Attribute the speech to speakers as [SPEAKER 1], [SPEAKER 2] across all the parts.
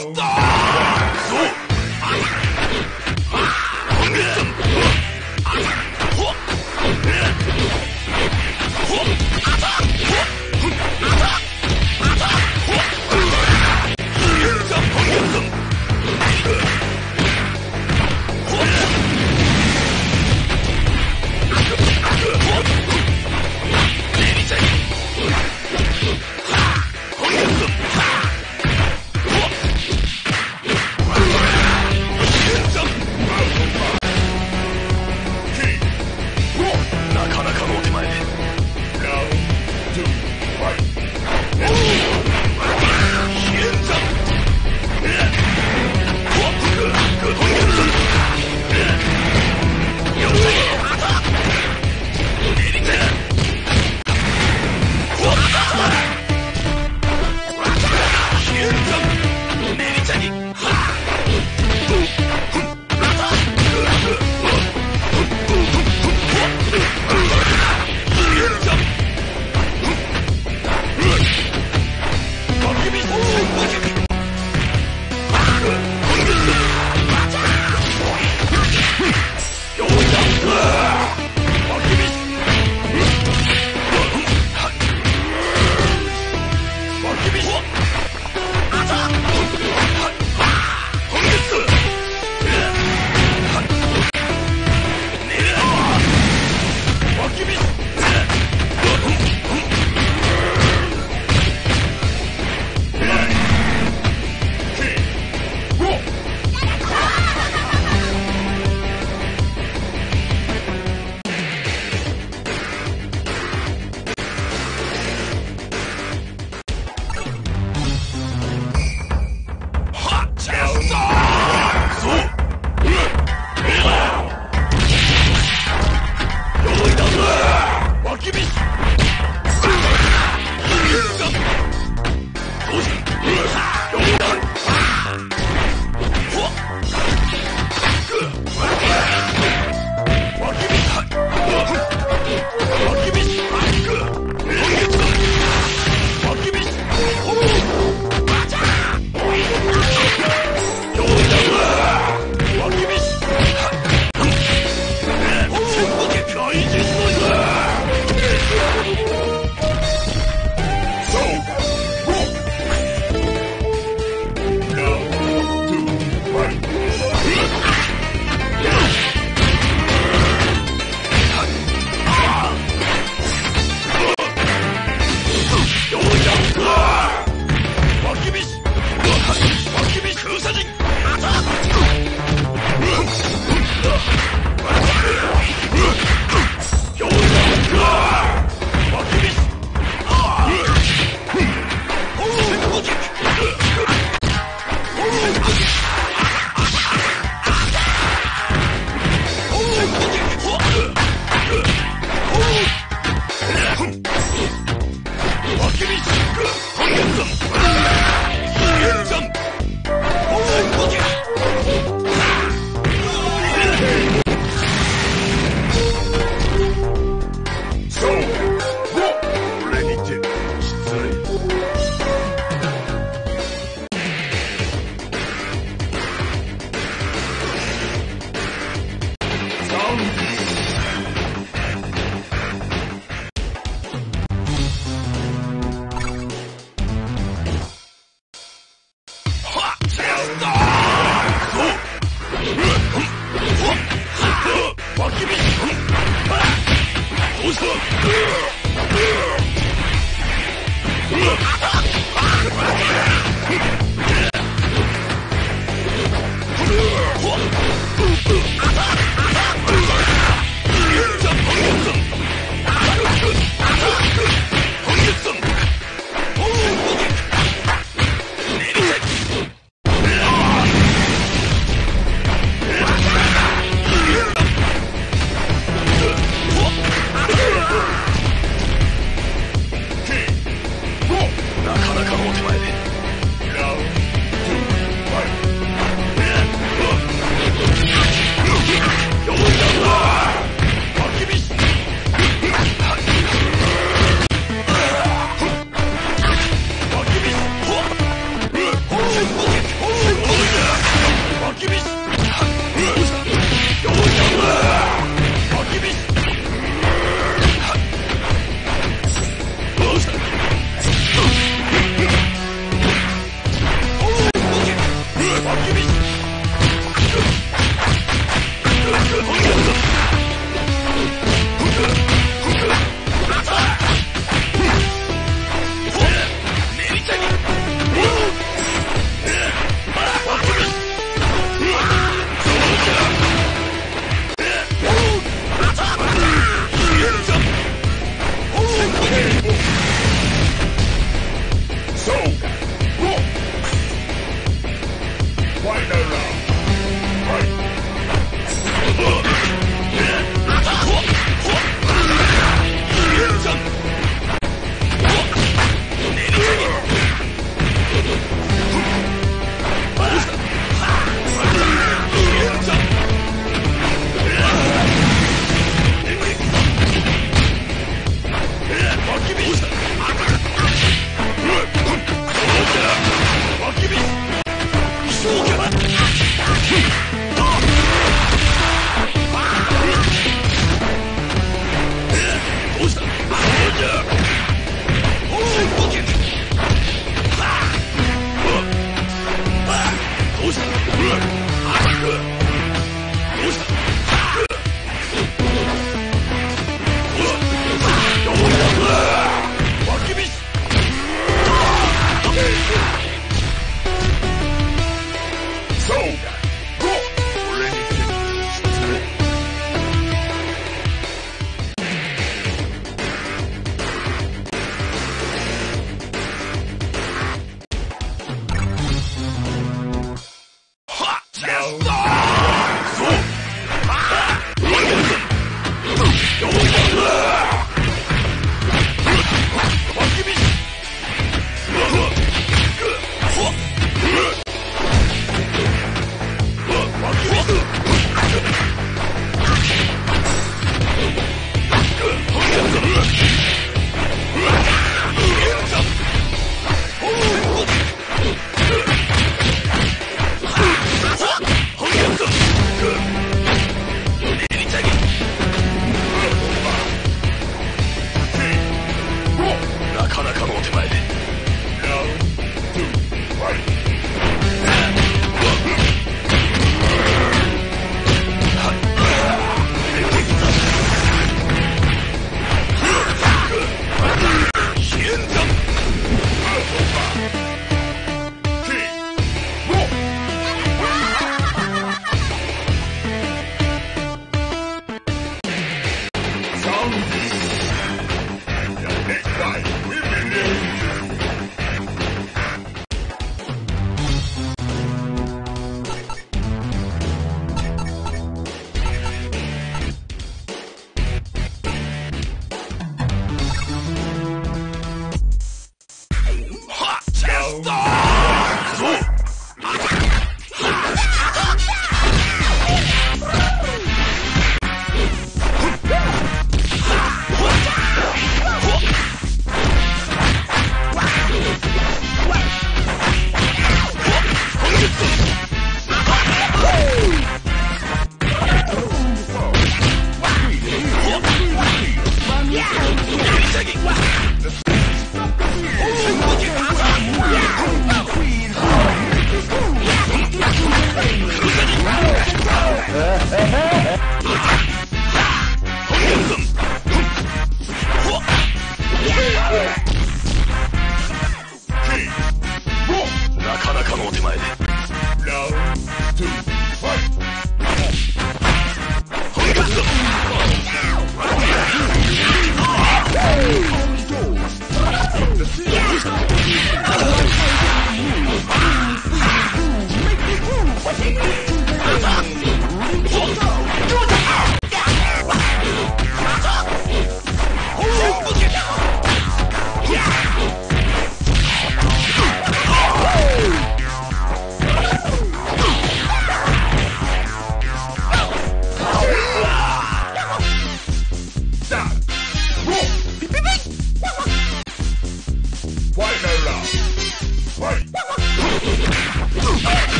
[SPEAKER 1] Stop!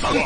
[SPEAKER 1] 싸워!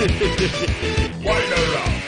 [SPEAKER 1] Wait around.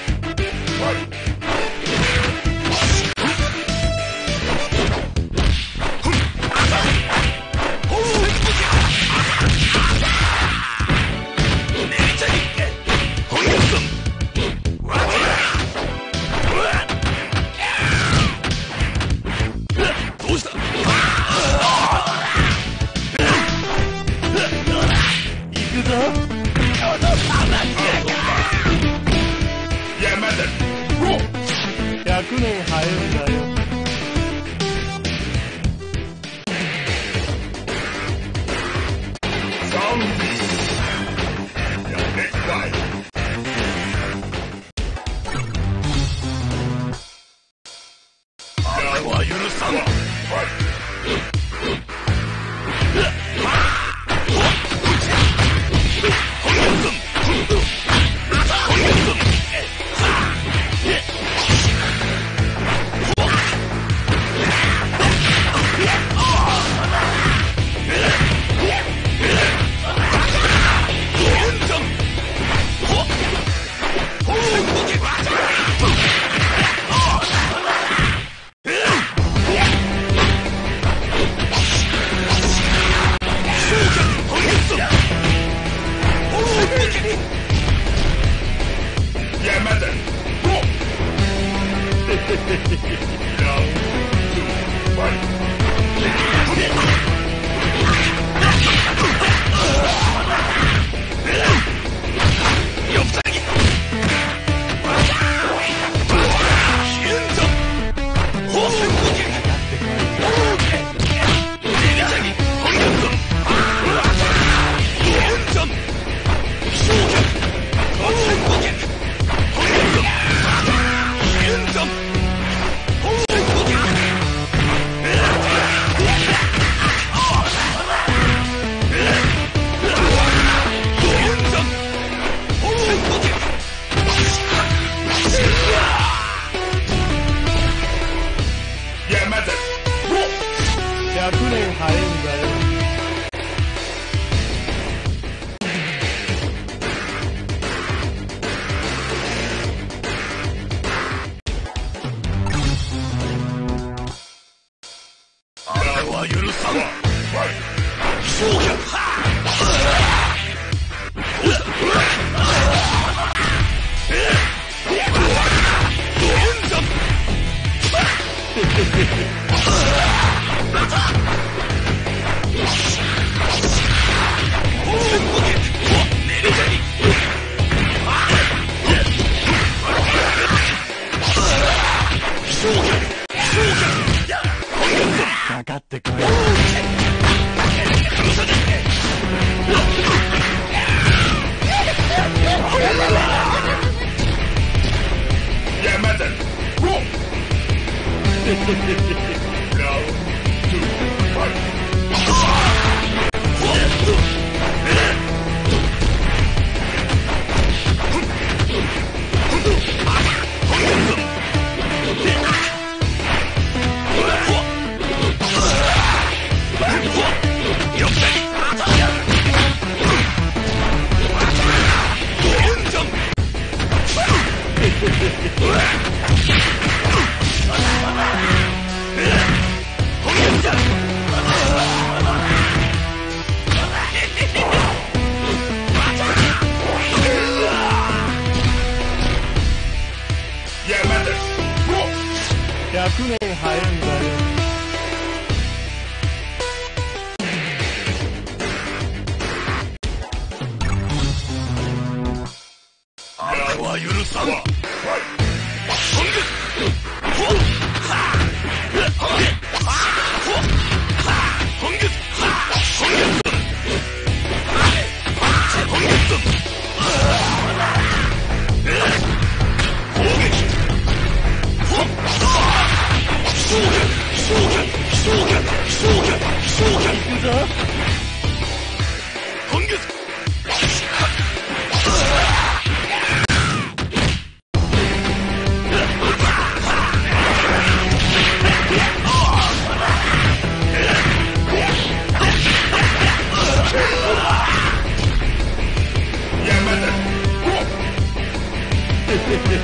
[SPEAKER 1] Yeah.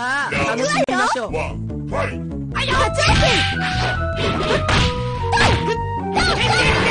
[SPEAKER 2] さあ、楽しみましょう。
[SPEAKER 1] い。
[SPEAKER 3] よ、ャンプ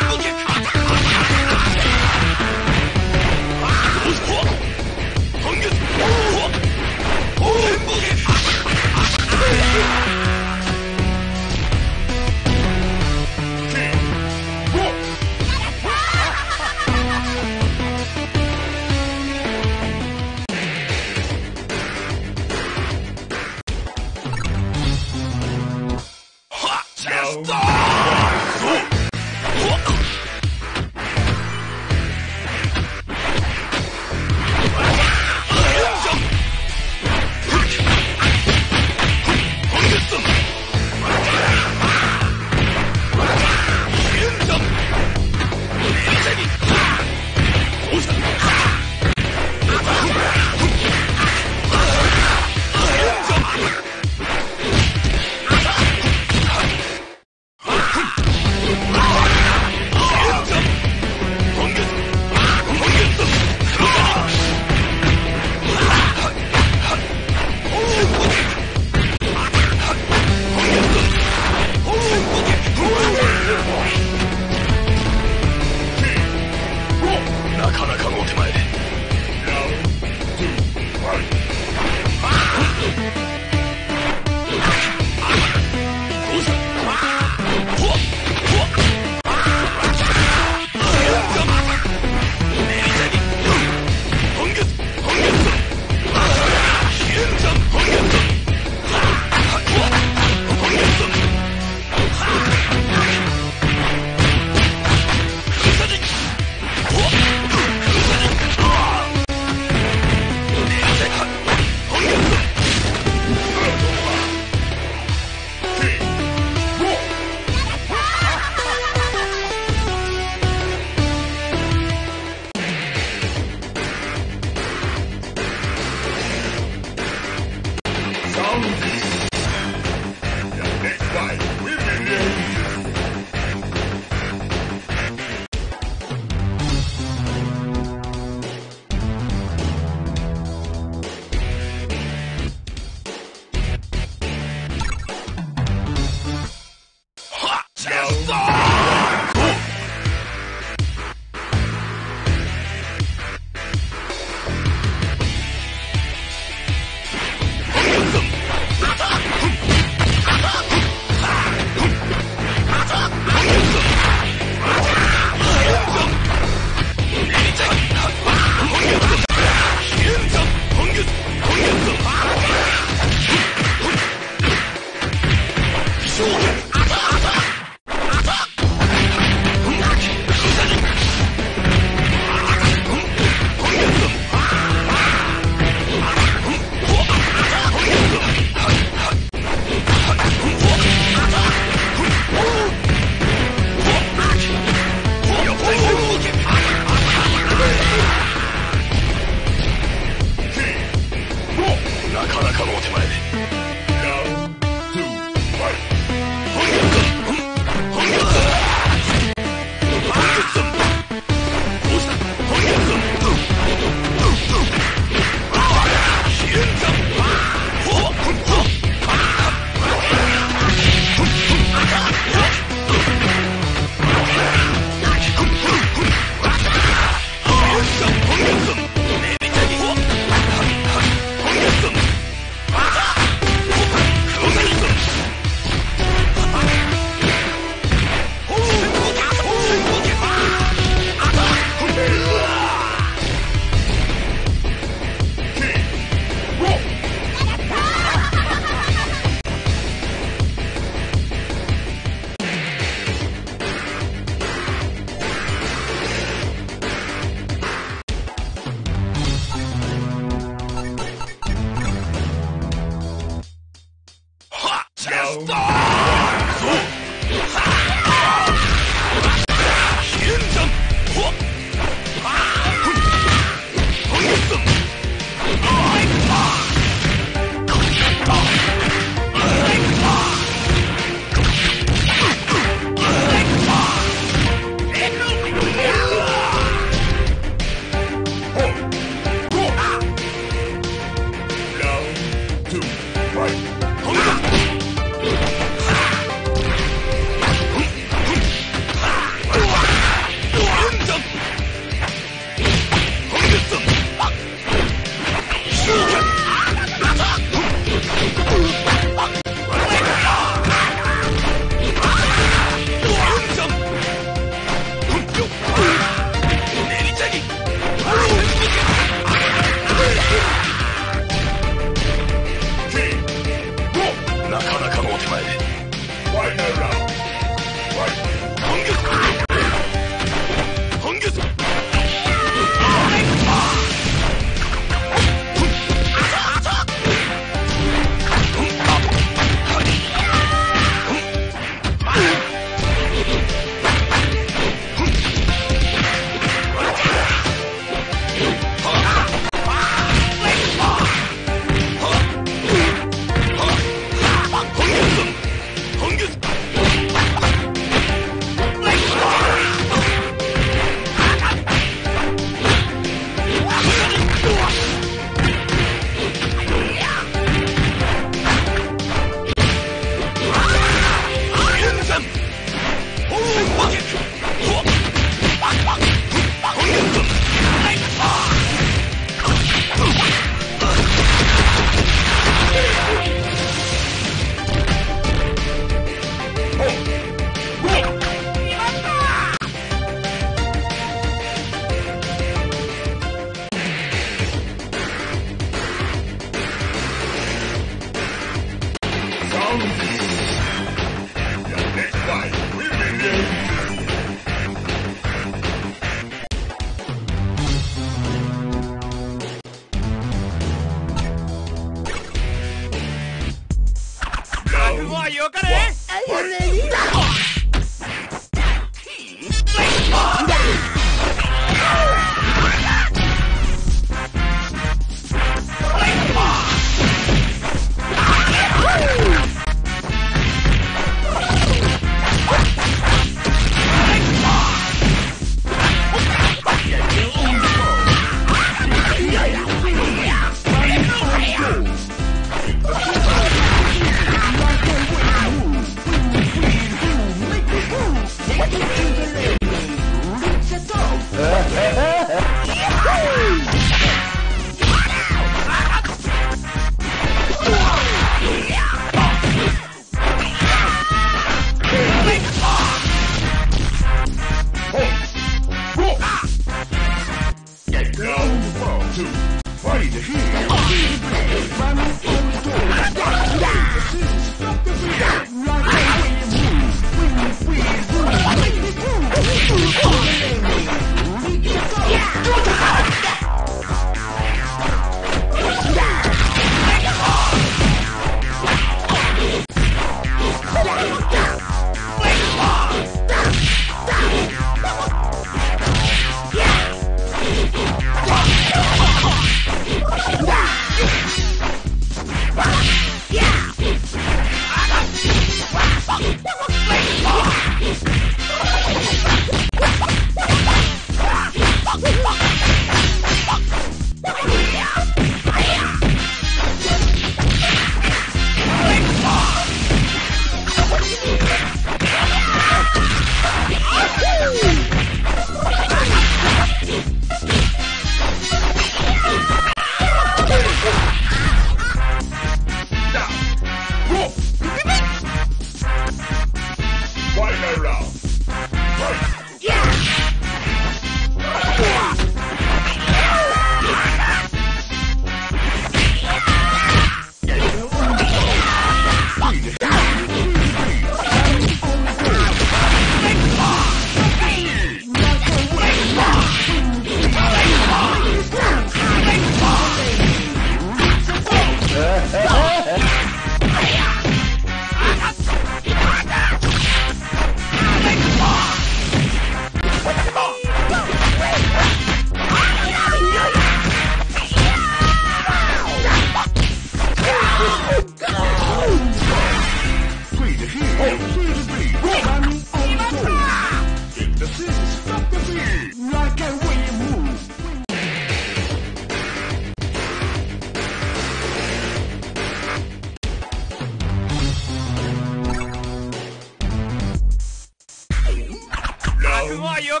[SPEAKER 2] Are you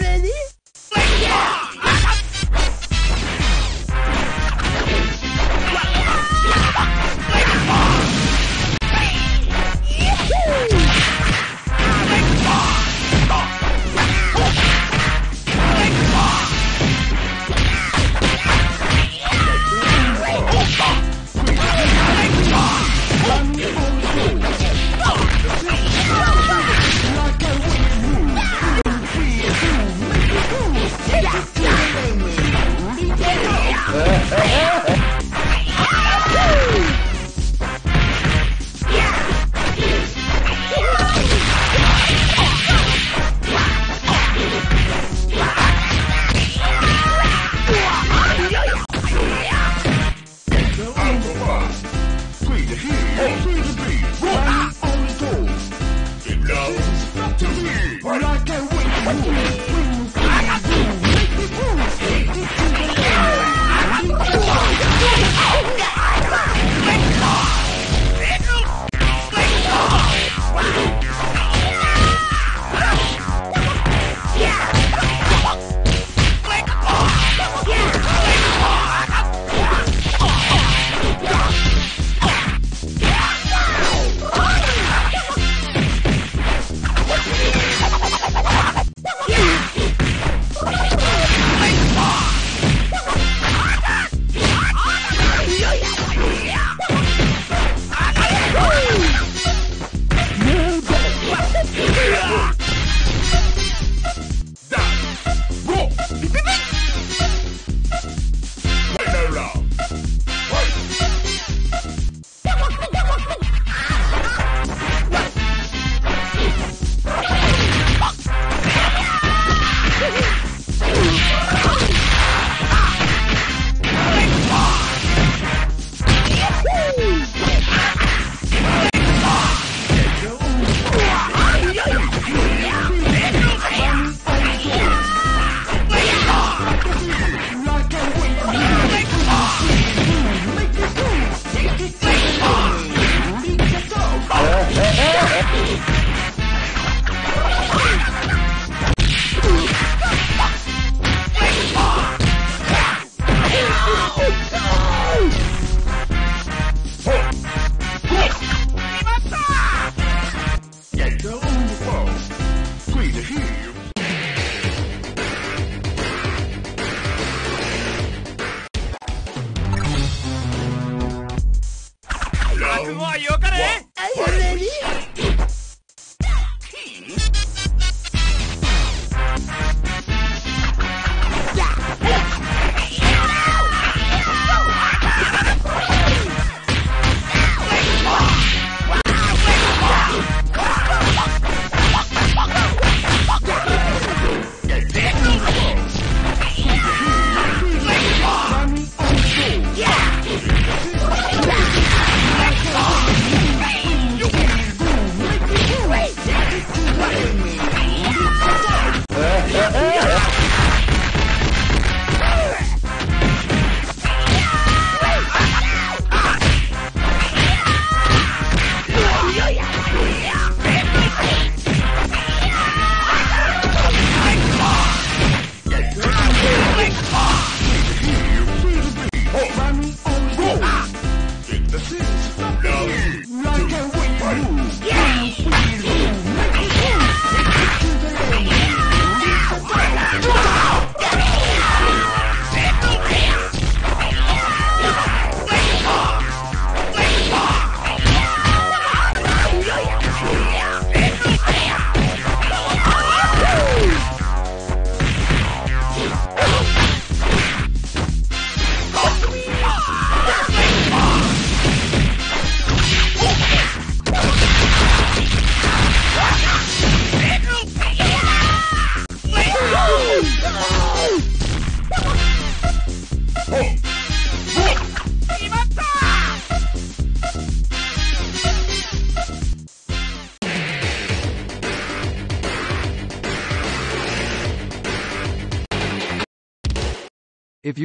[SPEAKER 2] ready? Free